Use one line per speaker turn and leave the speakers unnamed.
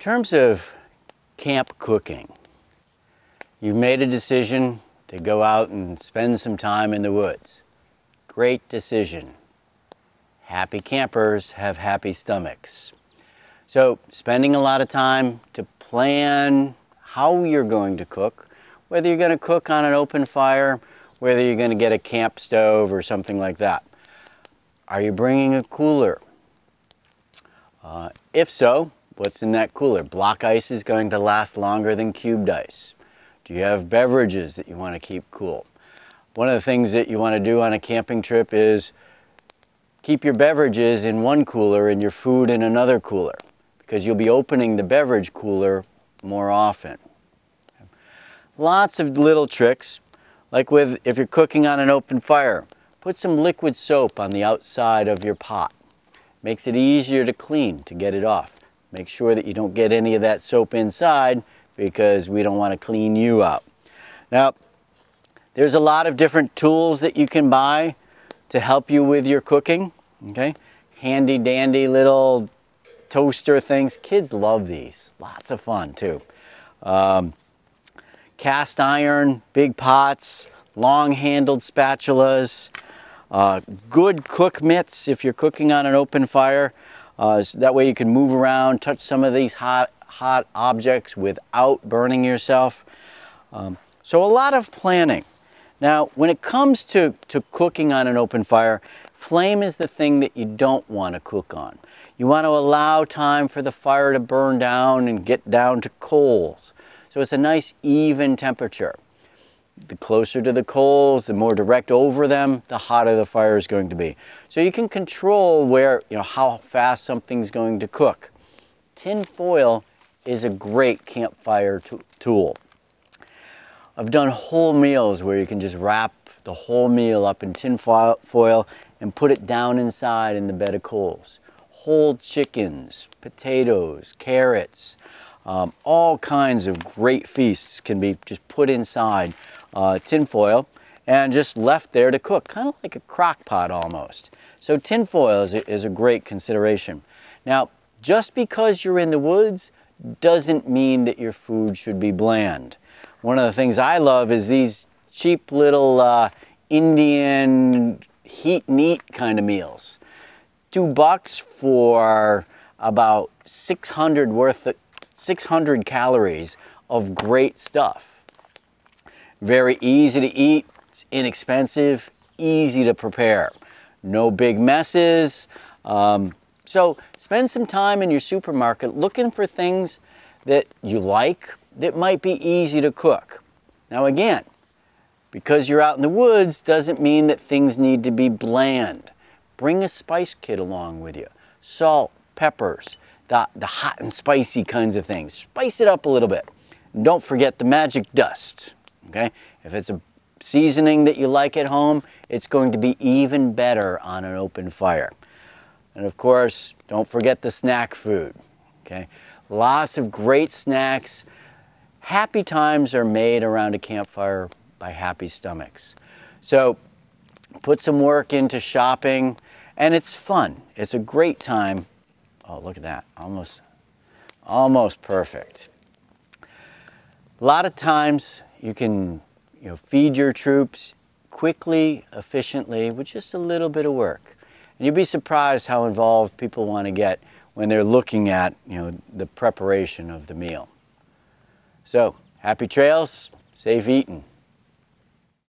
In terms of camp cooking, you've made a decision to go out and spend some time in the woods. Great decision. Happy campers have happy stomachs. So spending a lot of time to plan how you're going to cook, whether you're going to cook on an open fire, whether you're going to get a camp stove or something like that. Are you bringing a cooler? Uh, if so, What's in that cooler? Block ice is going to last longer than cubed ice. Do you have beverages that you want to keep cool? One of the things that you want to do on a camping trip is keep your beverages in one cooler and your food in another cooler because you'll be opening the beverage cooler more often. Lots of little tricks, like with if you're cooking on an open fire, put some liquid soap on the outside of your pot. Makes it easier to clean, to get it off. Make sure that you don't get any of that soap inside because we don't want to clean you out. Now, there's a lot of different tools that you can buy to help you with your cooking, okay? Handy dandy little toaster things. Kids love these. Lots of fun too. Um, cast iron, big pots, long handled spatulas, uh, good cook mitts if you're cooking on an open fire. Uh, so that way you can move around, touch some of these hot, hot objects without burning yourself. Um, so a lot of planning. Now, when it comes to, to cooking on an open fire, flame is the thing that you don't want to cook on. You want to allow time for the fire to burn down and get down to coals. So it's a nice even temperature. The closer to the coals, the more direct over them, the hotter the fire is going to be. So you can control where, you know, how fast something's going to cook. Tin foil is a great campfire tool. I've done whole meals where you can just wrap the whole meal up in tin foil and put it down inside in the bed of coals. Whole chickens, potatoes, carrots, um, all kinds of great feasts can be just put inside uh, tin foil and just left there to cook, kind of like a crock pot almost. So tinfoil is a, is a great consideration. Now, just because you're in the woods doesn't mean that your food should be bland. One of the things I love is these cheap little uh, Indian heat and eat kind of meals. Two bucks for about 600 worth of, 600 calories of great stuff. Very easy to eat, it's inexpensive, easy to prepare no big messes. Um, so spend some time in your supermarket looking for things that you like that might be easy to cook. Now again, because you're out in the woods doesn't mean that things need to be bland. Bring a spice kit along with you. Salt, peppers, the, the hot and spicy kinds of things. Spice it up a little bit. And don't forget the magic dust, okay? If it's a seasoning that you like at home, it's going to be even better on an open fire. And of course, don't forget the snack food, okay? Lots of great snacks. Happy times are made around a campfire by happy stomachs. So put some work into shopping and it's fun. It's a great time. Oh, look at that, almost, almost perfect. A lot of times you can you know, feed your troops quickly, efficiently, with just a little bit of work. And you'd be surprised how involved people want to get when they're looking at you know, the preparation of the meal. So, happy trails, safe eating.